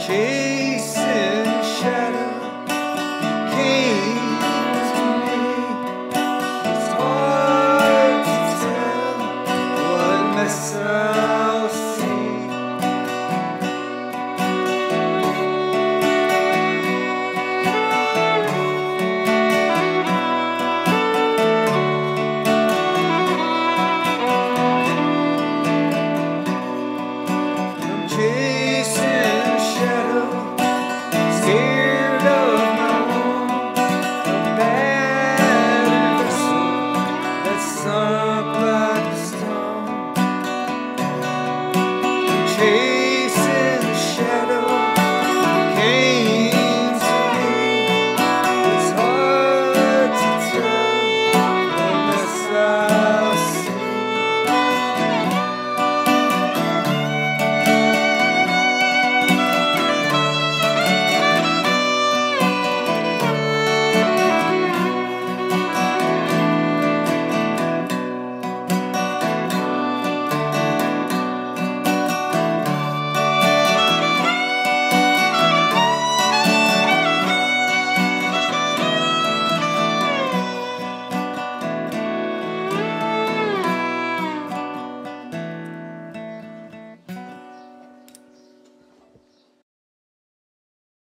chase